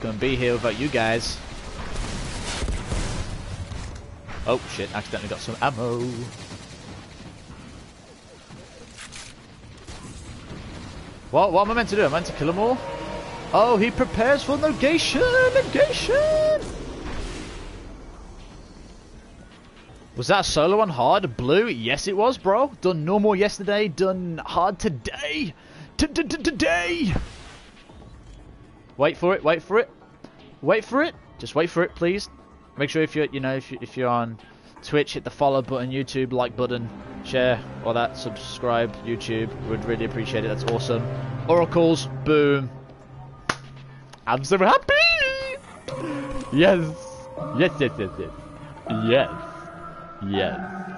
Couldn't be here without you guys. Oh shit, accidentally got some ammo. What, what am I meant to do? Am I meant to kill them all? Oh, he prepares for negation! Negation! Was that solo on hard? Blue? Yes it was, bro. Done normal yesterday, done hard today. Today! Wait for it, wait for it. Wait for it. Just wait for it, please. Make sure if you're, you know, if, you, if you're on Twitch, hit the follow button, YouTube, like button, share, all that, subscribe, YouTube. Would really appreciate it. That's awesome. Oracles, boom. I'm so happy! Yes! Yes, yes, yes, yes. Yes. Yes.